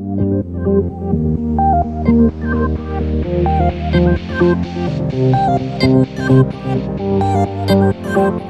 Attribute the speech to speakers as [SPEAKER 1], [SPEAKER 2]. [SPEAKER 1] Thank you.